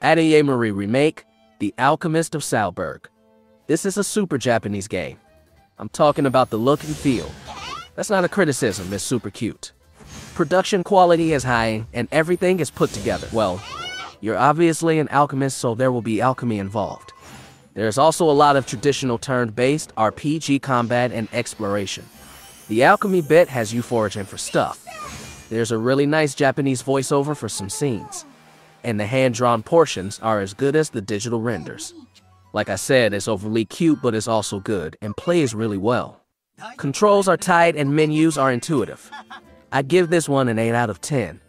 Atelier Marie Remake, The Alchemist of Salburg. This is a super Japanese game. I'm talking about the look and feel. That's not a criticism, it's super cute. Production quality is high, and everything is put together. Well, you're obviously an alchemist, so there will be alchemy involved. There's also a lot of traditional turn-based RPG combat and exploration. The alchemy bit has you foraging for stuff. There's a really nice Japanese voiceover for some scenes. And the hand-drawn portions are as good as the digital renders. Like I said, it's overly cute, but it's also good and plays really well. Controls are tight and menus are intuitive. I give this one an 8 out of 10.